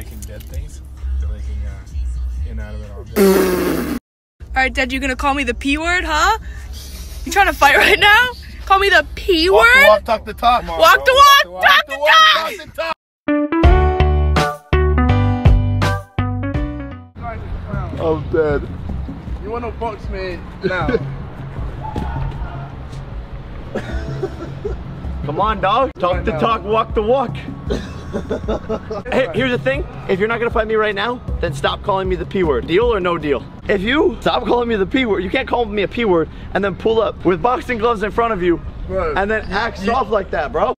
liking dead things. They're liking uh, inanimate objects. All right, Dad, you gonna call me the P word, huh? You trying to fight right now? Call me the P walk word? walk, talk the talk. Come on, Walk bro, the walk, talk the talk. talk the talk. I'm dead. You wanna box, me Now. Come on, dog. Talk the now. talk, walk the walk. Hey, here's the thing. If you're not gonna fight me right now, then stop calling me the P word. Deal or no deal? If you stop calling me the P word, you can't call me a P word and then pull up with boxing gloves in front of you Bro, and then act soft like that, bro.